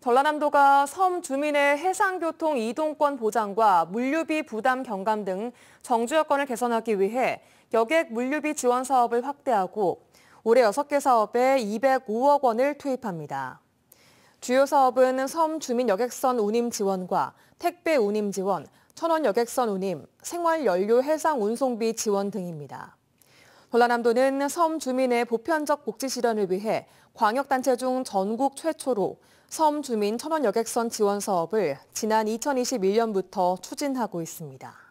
전라남도가 섬 주민의 해상교통 이동권 보장과 물류비 부담 경감 등 정주 여건을 개선하기 위해 여객 물류비 지원 사업을 확대하고 올해 6개 사업에 205억 원을 투입합니다. 주요 사업은 섬 주민 여객선 운임 지원과 택배 운임 지원, 천원 여객선 운임, 생활연료 해상 운송비 지원 등입니다. 전라남도는 섬 주민의 보편적 복지 실현을 위해 광역단체 중 전국 최초로 섬 주민 천원 여객선 지원 사업을 지난 2021년부터 추진하고 있습니다.